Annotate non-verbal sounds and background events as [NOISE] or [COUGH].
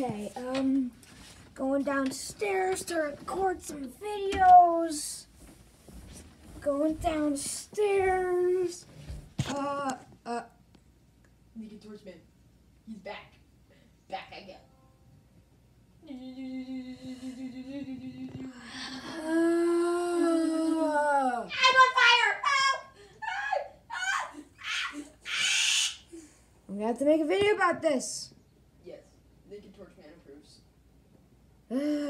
Okay, um, going downstairs to record some videos. Going downstairs. Uh, uh, Naked Torchman. He's back. Back again. uh, I'm on fire! Help! I'm gonna have to make a video about this. Yes, Naked Torchman approves. [SIGHS] [SIGHS] Uh,